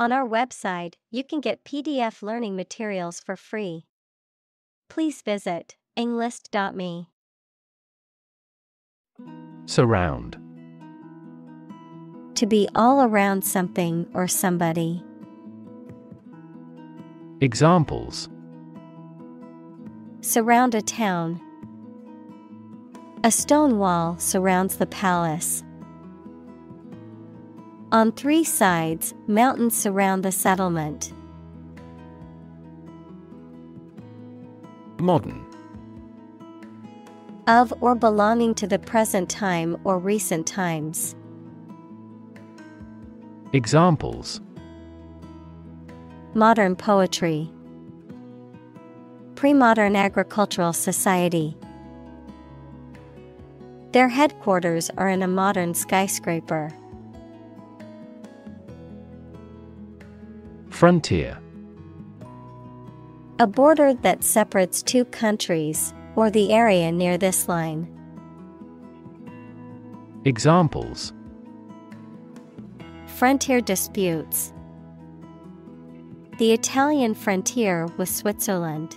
On our website, you can get PDF learning materials for free. Please visit englist.me. Surround. To be all around something or somebody. Examples Surround a town. A stone wall surrounds the palace. On three sides, mountains surround the settlement. Modern. Of or belonging to the present time or recent times. Examples Modern poetry. Pre-modern agricultural society. Their headquarters are in a modern skyscraper. Frontier. A border that separates two countries, or the area near this line. Examples Frontier disputes. The Italian frontier with Switzerland.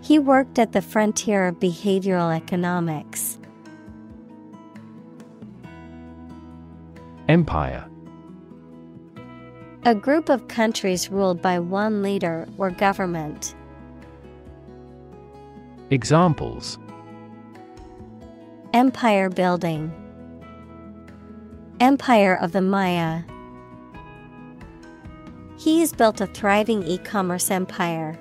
He worked at the frontier of behavioral economics. Empire. A group of countries ruled by one leader or government. Examples Empire building. Empire of the Maya. He has built a thriving e commerce empire.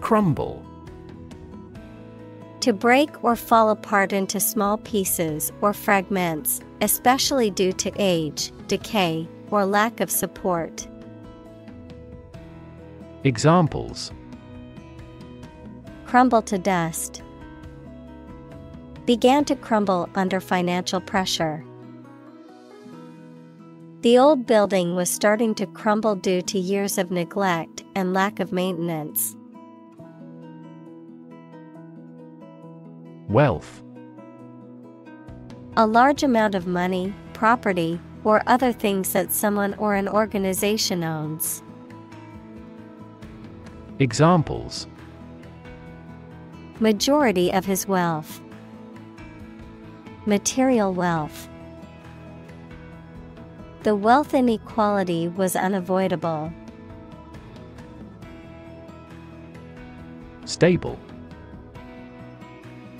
Crumble. To break or fall apart into small pieces or fragments, especially due to age, decay, or lack of support. Examples Crumble to dust. Began to crumble under financial pressure. The old building was starting to crumble due to years of neglect and lack of maintenance. Wealth. A large amount of money, property, or other things that someone or an organization owns. Examples Majority of his wealth. Material wealth. The wealth inequality was unavoidable. Stable.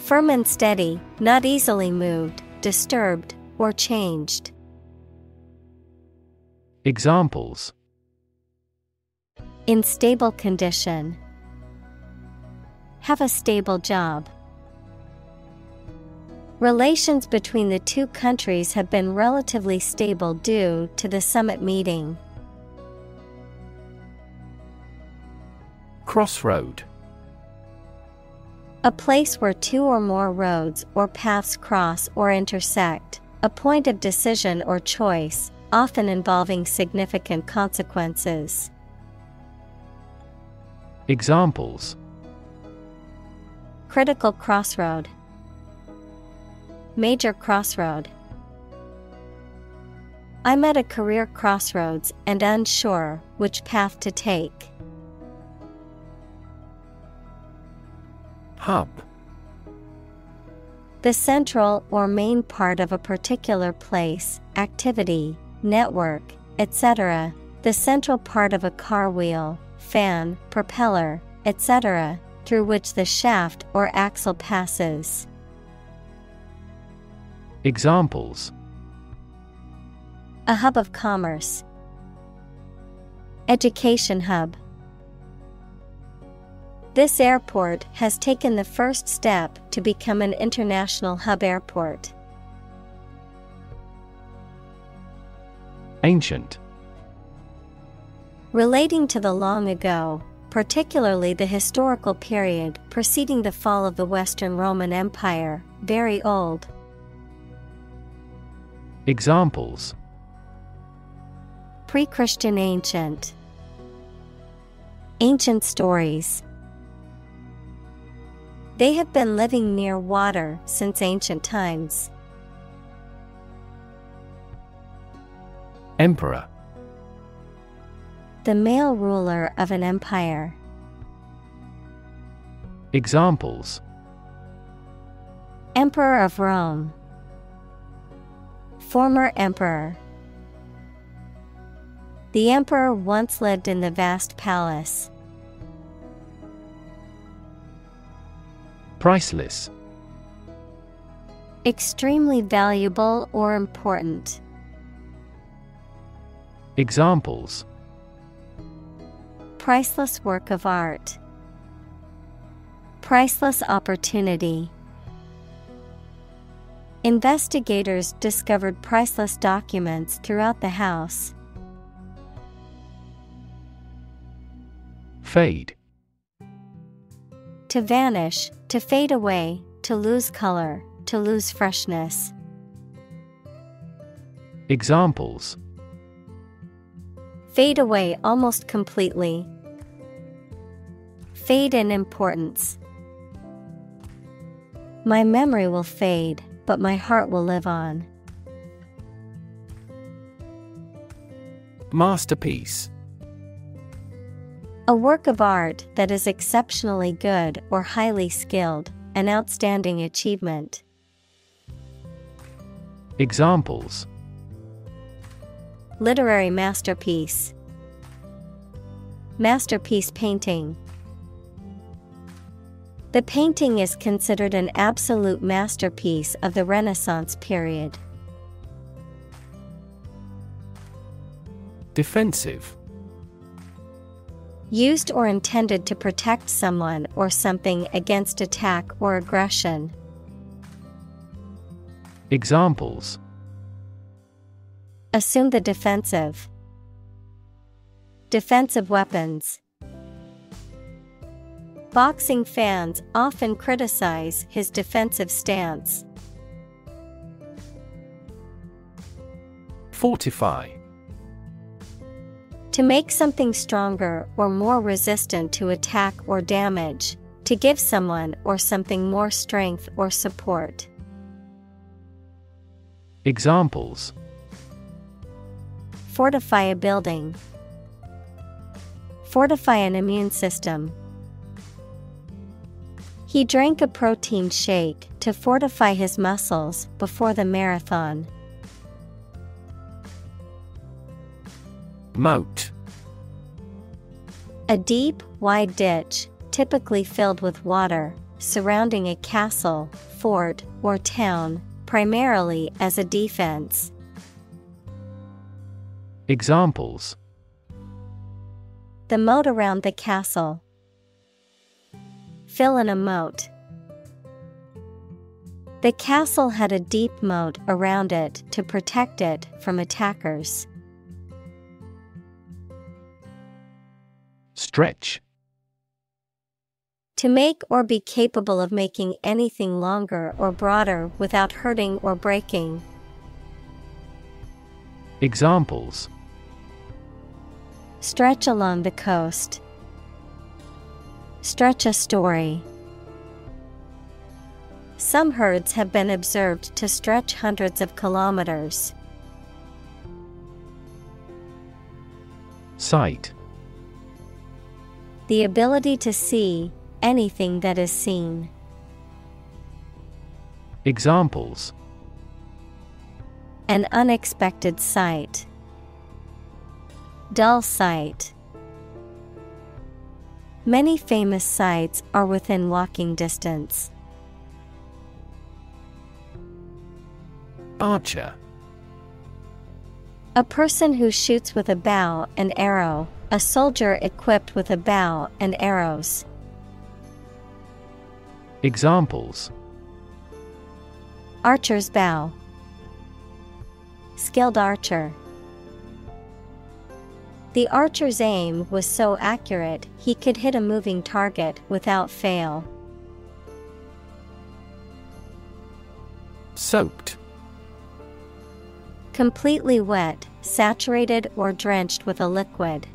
Firm and steady, not easily moved, disturbed, or changed. Examples In stable condition. Have a stable job. Relations between the two countries have been relatively stable due to the summit meeting. Crossroad. A place where two or more roads or paths cross or intersect, a point of decision or choice, often involving significant consequences. Examples Critical crossroad, Major crossroad. I'm at a career crossroads and unsure which path to take. Hub. The central or main part of a particular place, activity, network, etc. The central part of a car wheel, fan, propeller, etc., through which the shaft or axle passes. Examples A hub of commerce, Education hub. This airport has taken the first step to become an international hub airport. Ancient. Relating to the long ago, particularly the historical period preceding the fall of the Western Roman Empire, very old. Examples Pre Christian ancient. Ancient stories. They have been living near water since ancient times. Emperor The male ruler of an empire. Examples Emperor of Rome. Former emperor. The emperor once lived in the vast palace. Priceless Extremely valuable or important. Examples Priceless work of art. Priceless opportunity. Investigators discovered priceless documents throughout the house. Fade To vanish, to fade away, to lose color, to lose freshness. Examples Fade away almost completely. Fade in importance. My memory will fade, but my heart will live on. Masterpiece A work of art that is exceptionally good or highly skilled, an outstanding achievement. Examples Literary masterpiece. Masterpiece painting. The painting is considered an absolute masterpiece of the Renaissance period. Defensive Used or intended to protect someone or something against attack or aggression. Examples Assume the defensive. Defensive weapons. Boxing fans often criticize his defensive stance. Fortify To make something stronger or more resistant to attack or damage, to give someone or something more strength or support. Examples Fortify a building. Fortify an immune system. He drank a protein shake to fortify his muscles before the marathon. Moat A deep, wide ditch, typically filled with water, surrounding a castle, fort, or town, primarily as a defense. Examples The moat around the castle. Fill in a moat. The castle had a deep moat around it to protect it from attackers. Stretch To make or be capable of making anything longer or broader without hurting or breaking. Examples Stretch along the coast. Stretch a story. Some herds have been observed to stretch hundreds of kilometers. Sight The ability to see anything that is seen. Examples An unexpected sight. Dull sight. Many famous sites are within walking distance. Archer A person who shoots with a bow and arrow, a soldier equipped with a bow and arrows. Examples Archer's bow. Skilled archer. The archer's aim was so accurate he could hit a moving target without fail. Soaked Completely wet, saturated, or drenched with a liquid.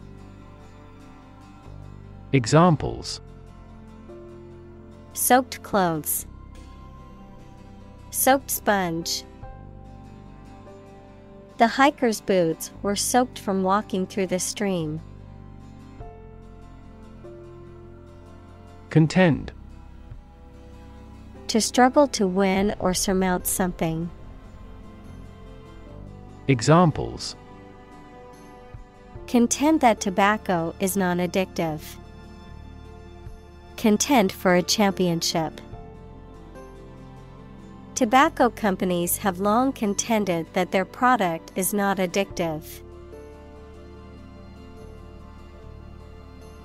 Examples Soaked clothes. Soaked sponge. The hiker's boots were soaked from walking through the stream. Contend. To struggle to win or surmount something. Examples Contend that tobacco is non addictive. Contend for a championship. Tobacco companies have long contended that their product is not addictive.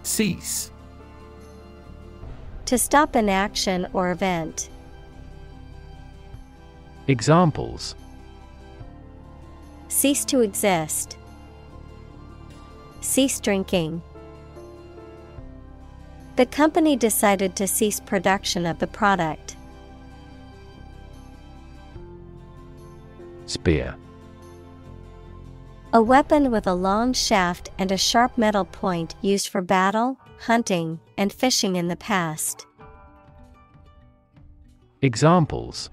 Cease. To stop an action or event. Examples Cease to exist. Cease drinking. The company decided to cease production of the product. Spear. A weapon with a long shaft and a sharp metal point used for battle, hunting, and fishing in the past. Examples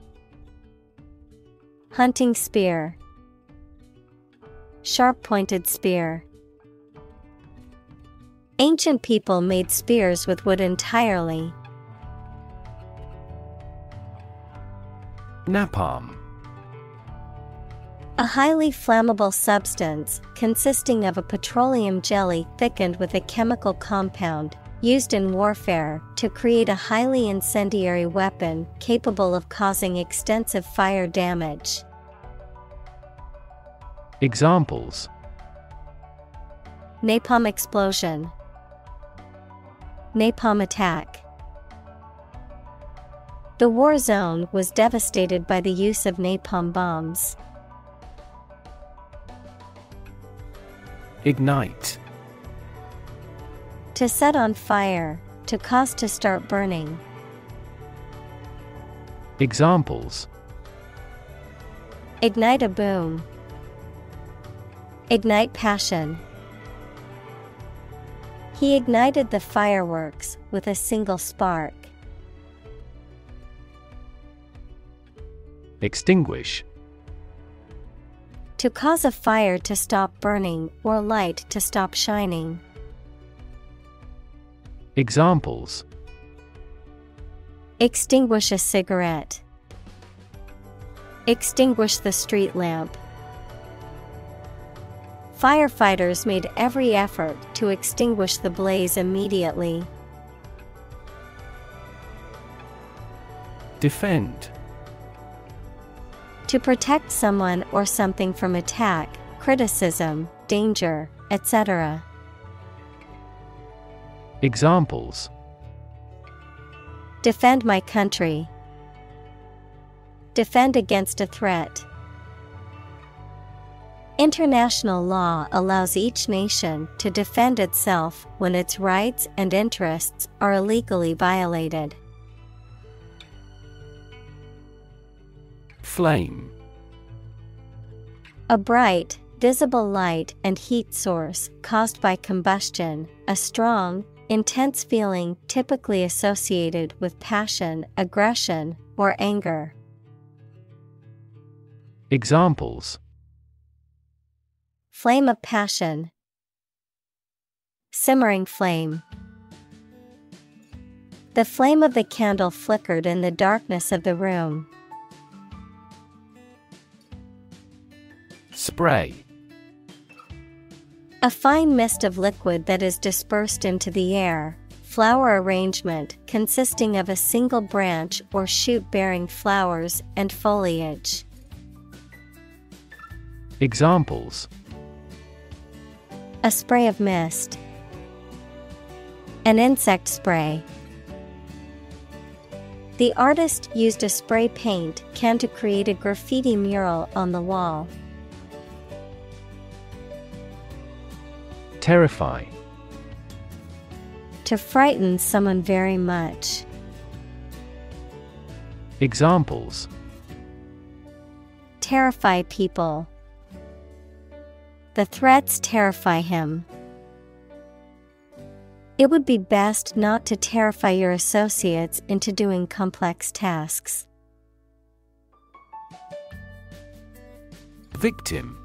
Hunting spear. Sharp pointed spear. Ancient people made spears with wood entirely. Napalm. A highly flammable substance consisting of a petroleum jelly thickened with a chemical compound used in warfare to create a highly incendiary weapon capable of causing extensive fire damage. Examples Napalm explosion, Napalm attack. The war zone was devastated by the use of napalm bombs. Ignite. To set on fire, to cause to start burning. Examples Ignite a boom. Ignite passion. He ignited the fireworks with a single spark. Extinguish. To cause a fire to stop burning or light to stop shining. Examples Extinguish a cigarette. Extinguish the street lamp. Firefighters made every effort to extinguish the blaze immediately. Defend. To protect someone or something from attack, criticism, danger, etc. Examples Defend my country. Defend against a threat. International law allows each nation to defend itself when its rights and interests are illegally violated. Flame. A bright, visible light and heat source caused by combustion, a strong, intense feeling typically associated with passion, aggression, or anger. Examples Flame of passion, simmering flame. The flame of the candle flickered in the darkness of the room. Spray. A fine mist of liquid that is dispersed into the air. Flower arrangement consisting of a single branch or shoot bearing flowers and foliage. Examples A spray of mist. An insect spray. The artist used a spray paint can to create a graffiti mural on the wall. Terrify. To frighten someone very much. Examples Terrify people. The threats terrify him. It would be best not to terrify your associates into doing complex tasks. Victim.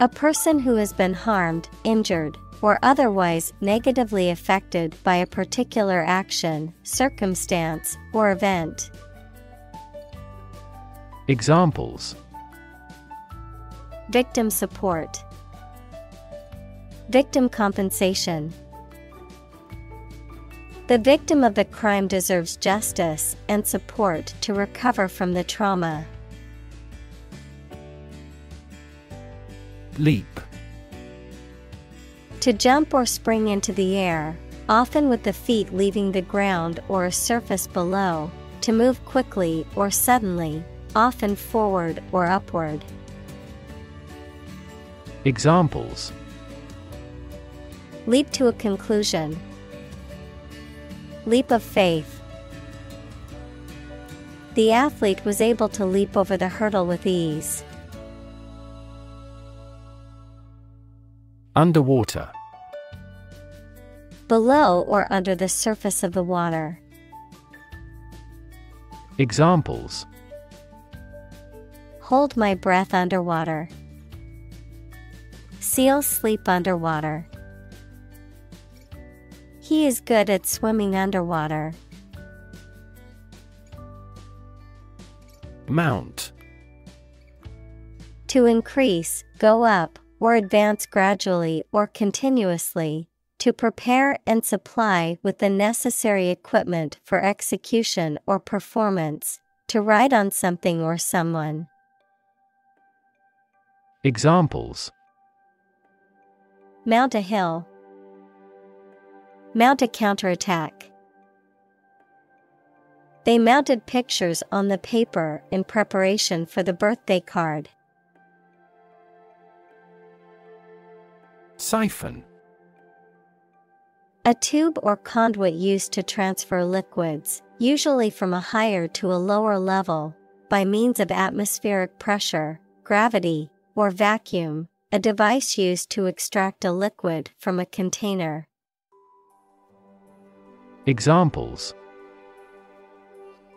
A person who has been harmed, injured, or otherwise negatively affected by a particular action, circumstance, or event. Examples Victim support, Victim compensation. The victim of the crime deserves justice and support to recover from the trauma. Leap To jump or spring into the air, often with the feet leaving the ground or a surface below, to move quickly or suddenly, often forward or upward. Examples Leap to a conclusion. Leap of faith. The athlete was able to leap over the hurdle with ease. Underwater Below or under the surface of the water. Examples Hold my breath underwater. Seals sleep underwater. He is good at swimming underwater. Mount To increase, go up, or advance gradually or continuously, to prepare and supply with the necessary equipment for execution or performance, to ride on something or someone. Examples Mount a hill. Mount a counterattack. They mounted pictures on the paper in preparation for the birthday card. Siphon A tube or conduit used to transfer liquids, usually from a higher to a lower level, by means of atmospheric pressure, gravity, or vacuum, a device used to extract a liquid from a container. Examples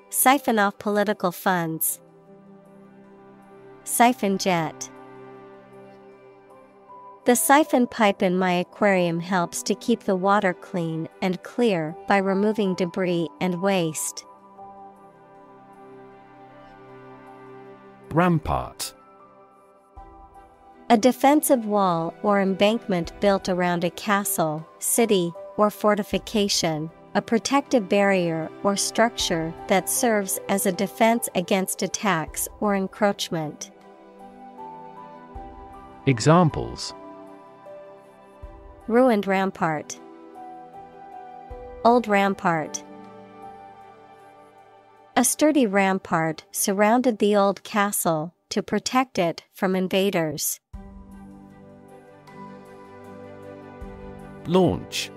Siphon off political funds. Siphon jet. The siphon pipe in my aquarium helps to keep the water clean and clear by removing debris and waste. Rampart A defensive wall or embankment built around a castle, city, or fortification, a protective barrier or structure that serves as a defense against attacks or encroachment. Examples Ruined rampart. Old rampart. A sturdy rampart surrounded the old castle to protect it from invaders. Launch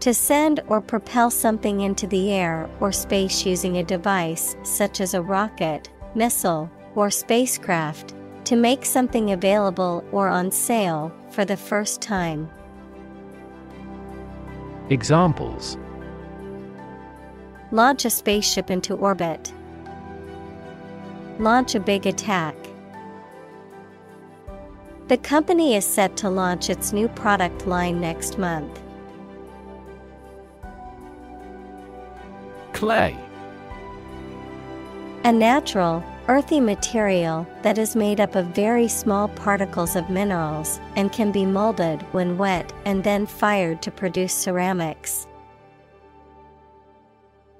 To send or propel something into the air or space using a device such as a rocket, missile, or spacecraft, to make something available or on sale for the first time. Examples Launch a spaceship into orbit. Launch a big attack. The company is set to launch its new product line next month. Clay A natural, earthy material that is made up of very small particles of minerals and can be molded when wet and then fired to produce ceramics.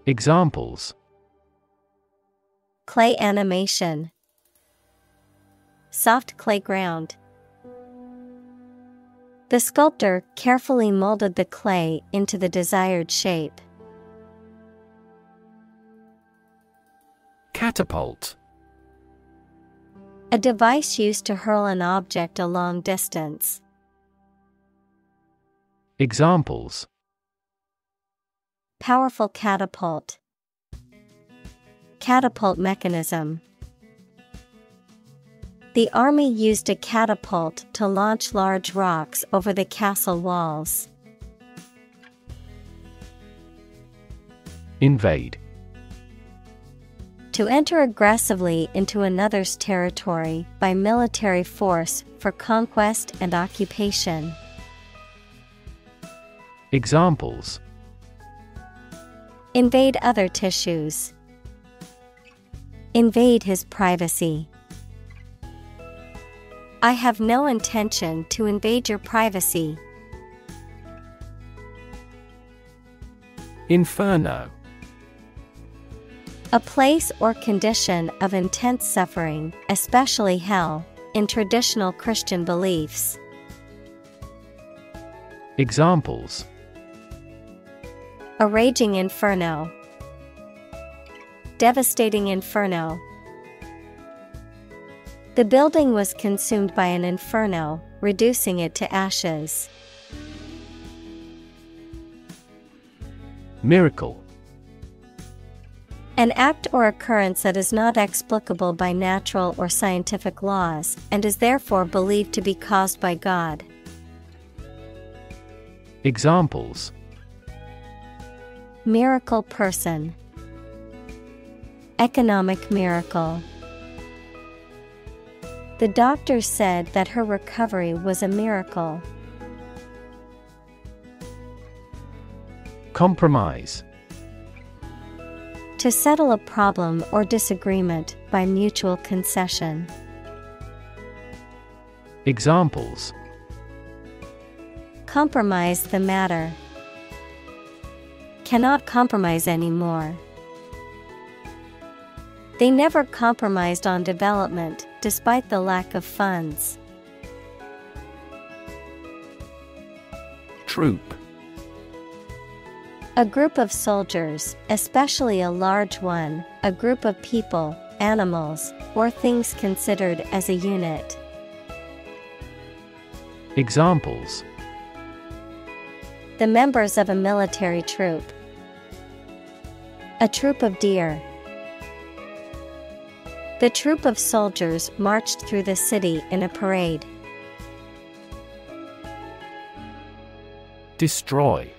Examples Clay animation, Soft clay ground. The sculptor carefully molded the clay into the desired shape. Catapult A device used to hurl an object a long distance. Examples Powerful catapult. Catapult mechanism. The army used a catapult to launch large rocks over the castle walls. Invade To enter aggressively into another's territory by military force for conquest and occupation. Examples Invade other tissues. Invade his privacy. I have no intention to invade your privacy. Inferno A place or condition of intense suffering, especially hell, in traditional Christian beliefs. Examples A raging inferno. Devastating inferno. The building was consumed by an inferno, reducing it to ashes. Miracle An act or occurrence that is not explicable by natural or scientific laws and is therefore believed to be caused by God. Examples Miracle person. Economic miracle. The doctor said that her recovery was a miracle. Compromise To settle a problem or disagreement by mutual concession. Examples Compromise the matter. Cannot compromise anymore. They never compromised on development, despite the lack of funds. Troop A group of soldiers, especially a large one, a group of people, animals, or things considered as a unit. Examples The members of a military troop. A troop of deer. The troop of soldiers marched through the city in a parade. Destroy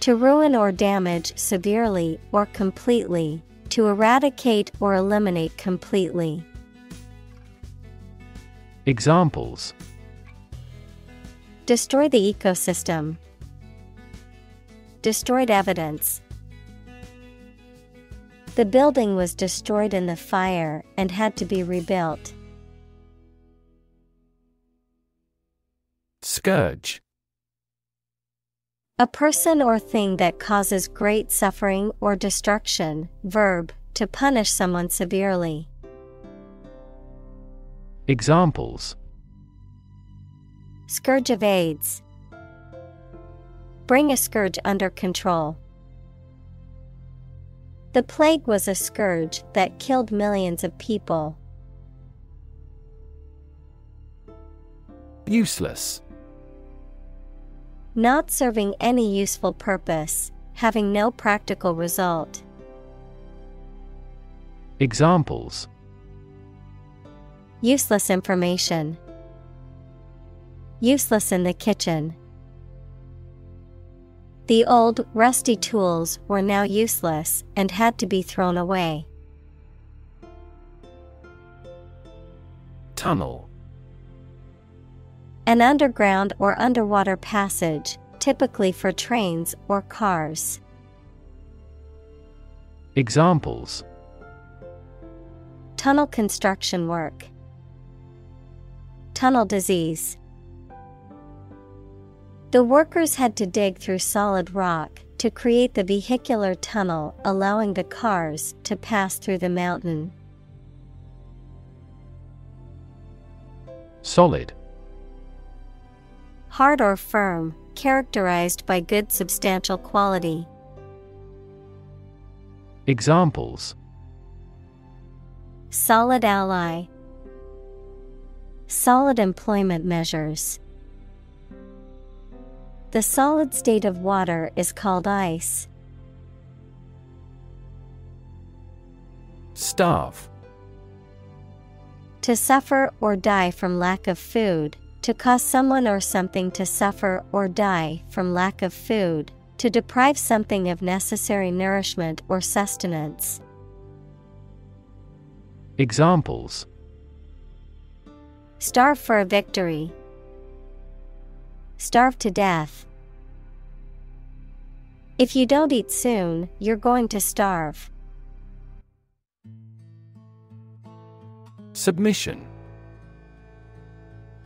To ruin or damage severely or completely, to eradicate or eliminate completely. Examples Destroy the ecosystem. Destroyed evidence. The building was destroyed in the fire and had to be rebuilt. Scourge A person or thing that causes great suffering or destruction. Verb, to punish someone severely. Examples Scourge of AIDS. Bring a scourge under control. The plague was a scourge that killed millions of people. Useless Not serving any useful purpose, having no practical result. Examples Useless information. Useless in the kitchen. The old, rusty tools were now useless and had to be thrown away. Tunnel An underground or underwater passage, typically for trains or cars. Examples Tunnel construction work. Tunnel disease. The workers had to dig through solid rock to create the vehicular tunnel allowing the cars to pass through the mountain. Solid Hard or firm, characterized by good substantial quality. Examples Solid ally. Solid employment measures. The solid state of water is called ice. Starve To suffer or die from lack of food, to cause someone or something to suffer or die from lack of food, to deprive something of necessary nourishment or sustenance. Examples Starve for a victory. Starve to death. If you don't eat soon, you're going to starve. Submission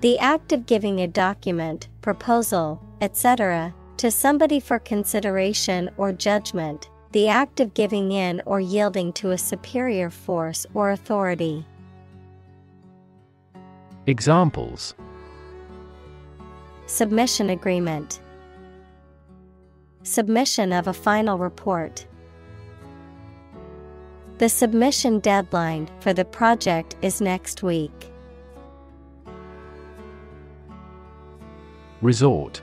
The act of giving a document, proposal, etc., to somebody for consideration or judgment, the act of giving in or yielding to a superior force or authority. Examples Submission agreement. Submission of a final report. The submission deadline for the project is next week. Resort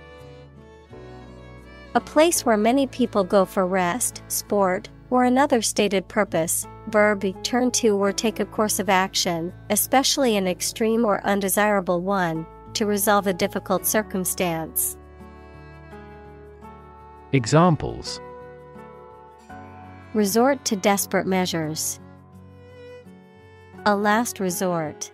A place where many people go for rest, sport, or another stated purpose. Verb turn to or take a course of action, especially an extreme or undesirable one, to resolve a difficult circumstance. Examples Resort to desperate measures. A last resort.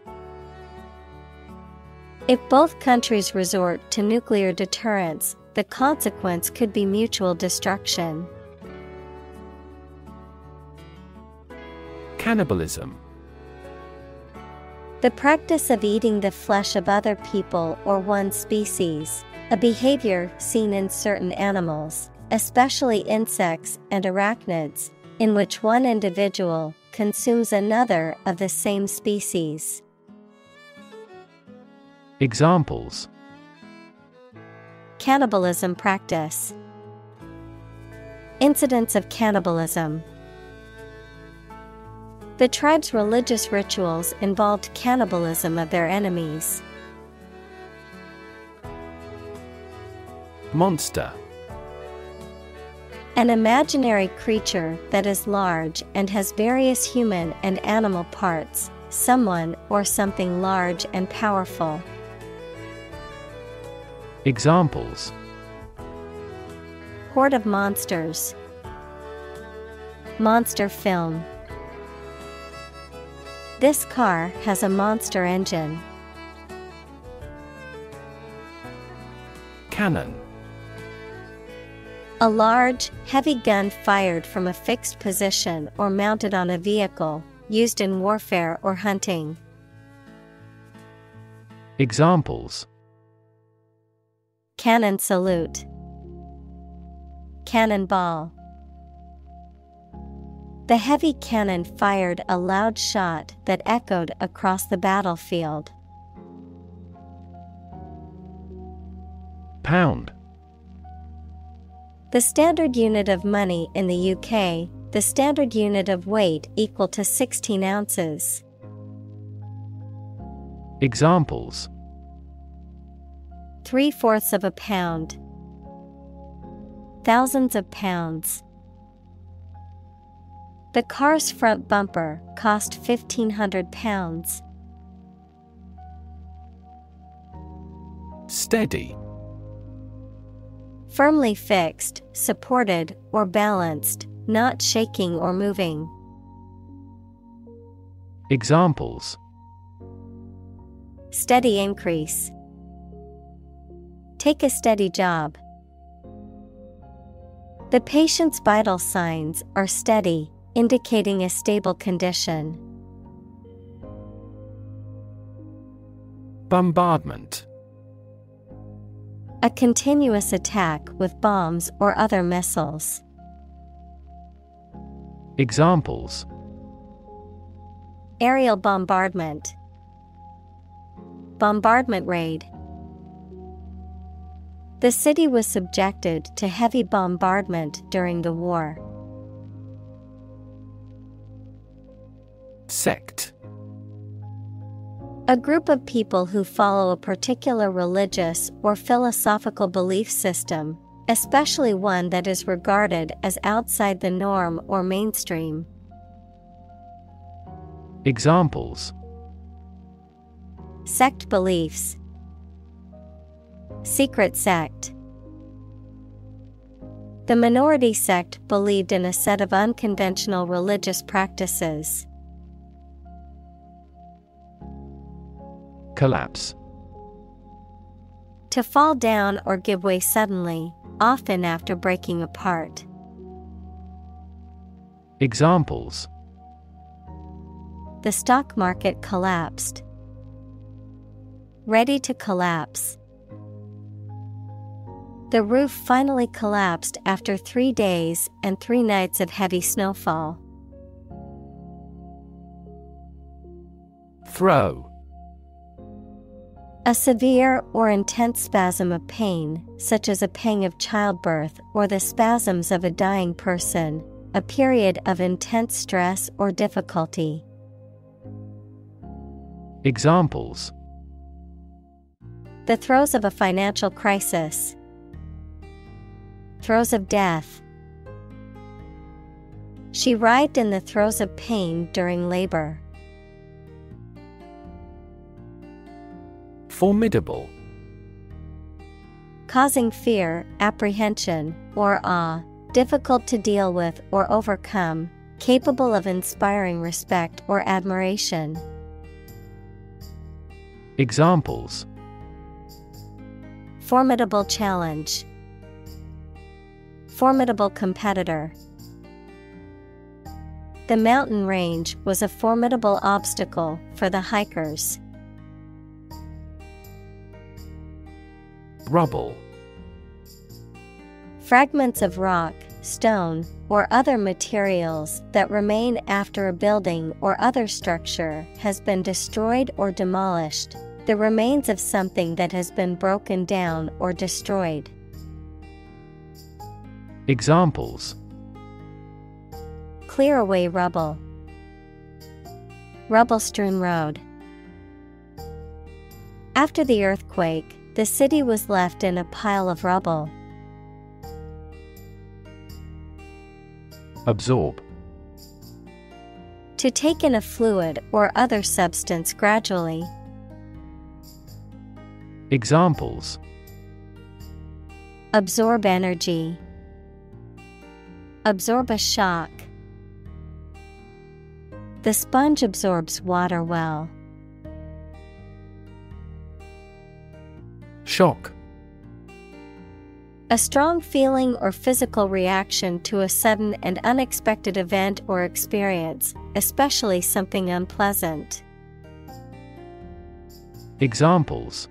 If both countries resort to nuclear deterrence, the consequence could be mutual destruction. Cannibalism The practice of eating the flesh of other people or one species, a behavior seen in certain animals, especially insects and arachnids, in which one individual consumes another of the same species. Examples Cannibalism practice. Incidents of cannibalism. The tribe's religious rituals involved cannibalism of their enemies. Monster An imaginary creature that is large and has various human and animal parts, someone or something large and powerful. Examples Horde of monsters. Monster film. This car has a monster engine. Cannon A large, heavy gun fired from a fixed position or mounted on a vehicle, used in warfare or hunting. Examples Cannon salute. Cannonball. The heavy cannon fired a loud shot that echoed across the battlefield. Pound The standard unit of money in the UK, the standard unit of weight equal to 16 ounces. Examples Three fourths of a pound. Thousands of pounds. The car's front bumper cost £1,500. Steady Firmly fixed, supported, or balanced, not shaking or moving. Examples Steady increase. Take a steady job. The patient's vital signs are steady, indicating a stable condition. Bombardment A continuous attack with bombs or other missiles. Examples Aerial bombardment. Bombardment raid. The city was subjected to heavy bombardment during the war. Sect A group of people who follow a particular religious or philosophical belief system, especially one that is regarded as outside the norm or mainstream. Examples Sect beliefs. Secret sect. The minority sect believed in a set of unconventional religious practices. Collapse. To fall down or give way suddenly, often after breaking apart. Examples The stock market collapsed. Ready to collapse. The roof finally collapsed after three days and three nights of heavy snowfall. Throe. A severe or intense spasm of pain, such as a pang of childbirth or the spasms of a dying person, a period of intense stress or difficulty. Examples The throes of a financial crisis, throes of death. She writhed in the throes of pain during labor. Formidable. Causing fear, apprehension, or awe, difficult to deal with or overcome, capable of inspiring respect or admiration. Examples Formidable challenge, Formidable competitor. The mountain range was a formidable obstacle for the hikers. Rubble. Fragments of rock, stone, or other materials that remain after a building or other structure has been destroyed or demolished, the remains of something that has been broken down or destroyed. Examples Clear away rubble, rubble strewn road. After the earthquake, the city was left in a pile of rubble. Absorb. To take in a fluid or other substance gradually. Examples Absorb energy. Absorb a shock. The sponge absorbs water well. Shock. A strong feeling or physical reaction to a sudden and unexpected event or experience, especially something unpleasant. Examples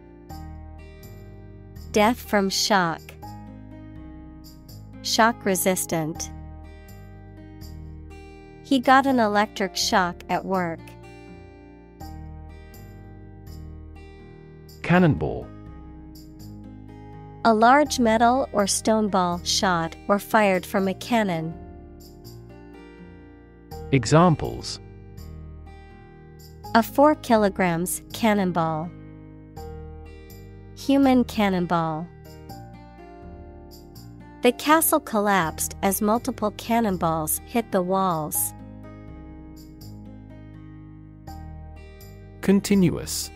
Death from shock. Shock resistant. He got an electric shock at work. Cannonball. A large metal or stone ball shot or fired from a cannon. Examples A 4 kilograms cannonball. Human cannonball. The castle collapsed as multiple cannonballs hit the walls. Continuous.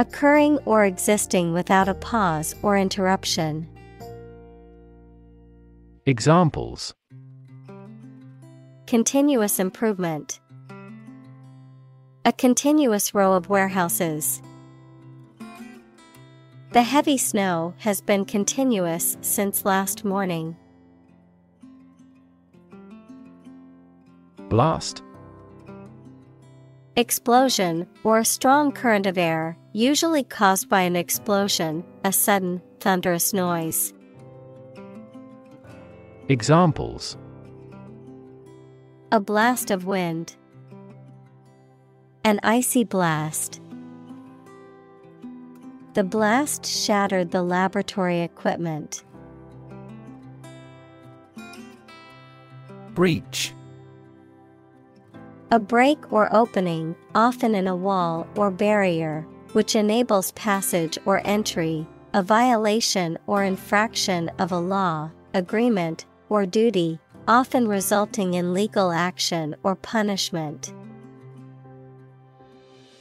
Occurring or existing without a pause or interruption. Examples Continuous improvement. A continuous row of warehouses. The heavy snow has been continuous since last morning. Blast. Explosion, or a strong current of air, usually caused by an explosion, a sudden, thunderous noise. Examples A blast of wind. An icy blast. The blast shattered the laboratory equipment. Breach. A break or opening, often in a wall or barrier, which enables passage or entry, a violation or infraction of a law, agreement, or duty, often resulting in legal action or punishment.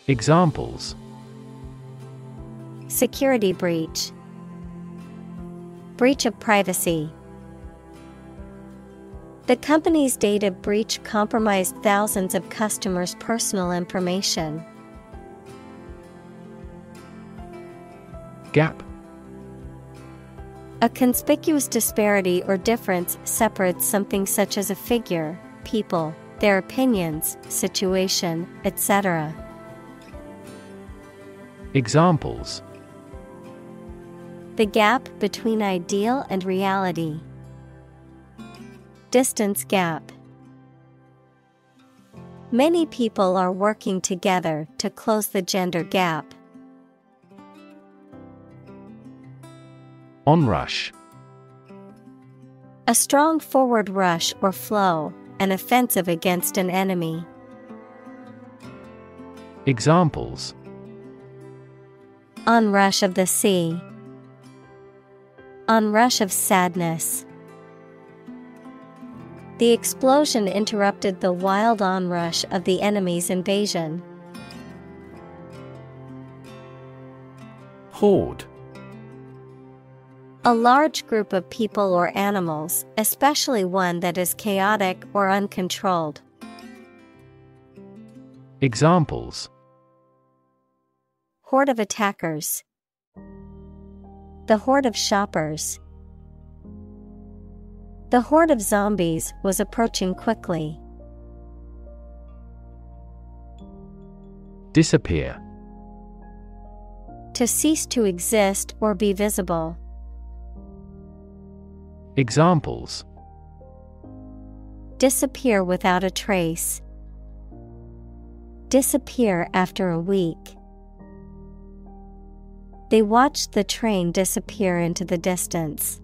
Examples Security breach, breach of privacy. The company's data breach compromised thousands of customers' personal information. Gap. A conspicuous disparity or difference separates something such as a figure, people, their opinions, situation, etc. Examples The gap between ideal and reality. Distance gap. Many people are working together to close the gender gap. Onrush. A strong forward rush or flow, an offensive against an enemy. Examples Onrush of the sea. Onrush of sadness. The explosion interrupted the wild onrush of the enemy's invasion. Horde. A large group of people or animals, especially one that is chaotic or uncontrolled. Examples Horde of attackers. The horde of shoppers. The horde of zombies was approaching quickly. Disappear. To cease to exist or be visible. Examples Disappear without a trace. Disappear after a week. They watched the train disappear into the distance.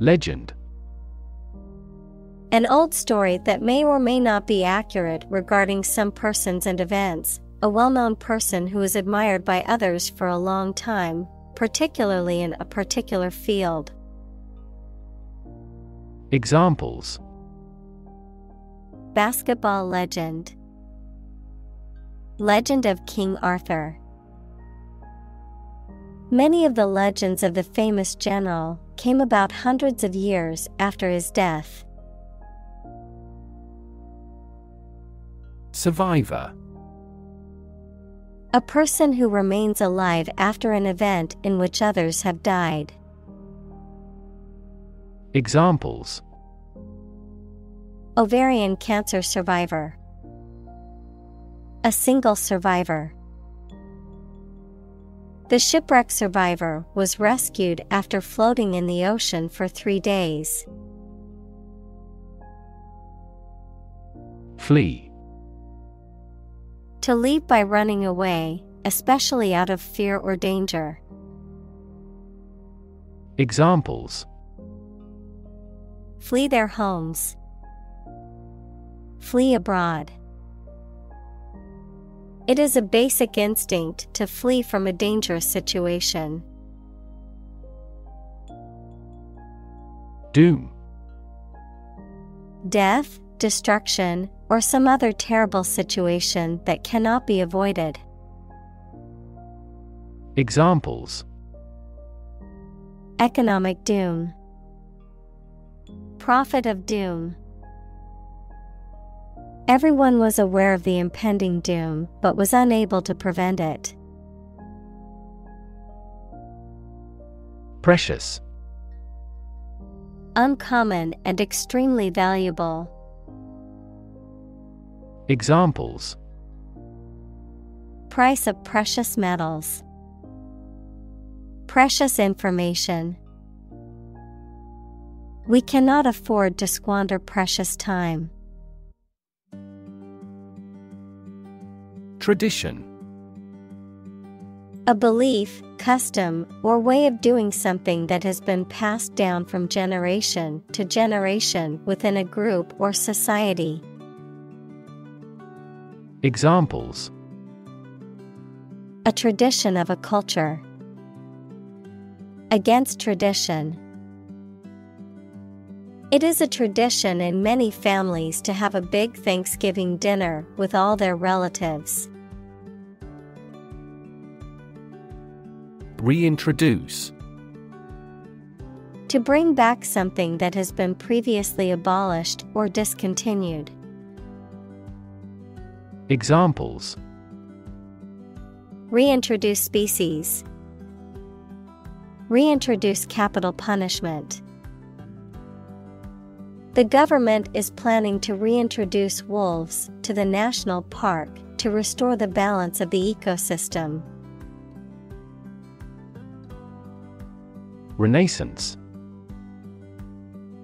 Legend. An old story that may or may not be accurate regarding some persons and events, a well known person who is admired by others for a long time, particularly in a particular field. Examples Basketball legend Legend of King Arthur. Many of the legends of the famous general came about hundreds of years after his death. Survivor. A person who remains alive after an event in which others have died. Examples Ovarian cancer survivor. A single survivor. The shipwreck survivor was rescued after floating in the ocean for three days. Flee. To leave by running away, especially out of fear or danger. Examples Flee their homes. Flee abroad. It is a basic instinct to flee from a dangerous situation. Doom. Death, destruction, or some other terrible situation that cannot be avoided. Examples Economic doom. Prophet of doom. Everyone was aware of the impending doom but was unable to prevent it. Precious. Uncommon and extremely valuable. Examples Price of precious metals. Precious information. We cannot afford to squander precious time. Tradition. A belief, custom, or way of doing something that has been passed down from generation to generation within a group or society. Examples A tradition of a culture. Against tradition. It is a tradition in many families to have a big Thanksgiving dinner with all their relatives. Reintroduce. To bring back something that has been previously abolished or discontinued. Examples Reintroduce species. Reintroduce capital punishment. The government is planning to reintroduce wolves to the national park to restore the balance of the ecosystem. Renaissance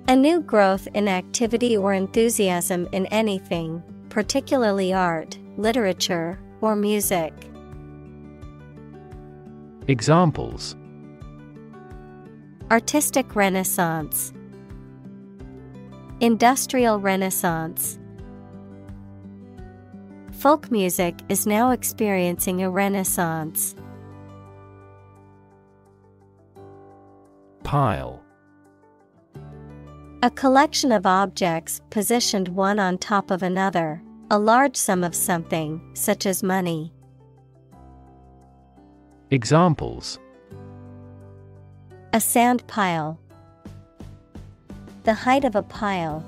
A new growth in activity or enthusiasm in anything, particularly art, literature, or music. Examples Artistic Renaissance Industrial Renaissance Folk music is now experiencing a renaissance. Pile A collection of objects positioned one on top of another, a large sum of something, such as money. Examples A sand pile. The height of a pile.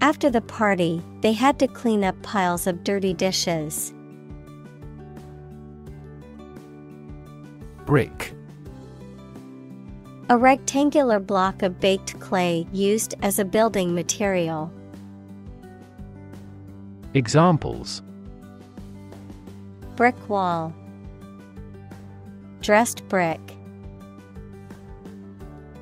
After the party, they had to clean up piles of dirty dishes. Brick A rectangular block of baked clay used as a building material. Examples Brick wall. Dressed brick.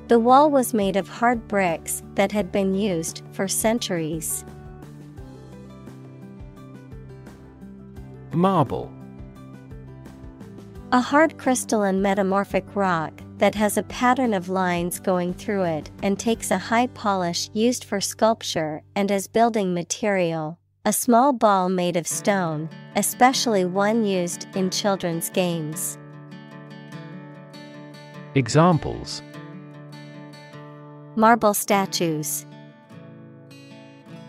The wall was made of hard bricks that had been used for centuries. Marble A hard crystalline metamorphic rock that has a pattern of lines going through it and takes a high polish used for sculpture and as building material. A small ball made of stone, especially one used in children's games. Examples Marble statues.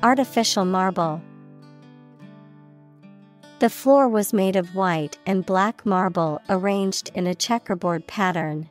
Artificial marble. The floor was made of white and black marble arranged in a checkerboard pattern.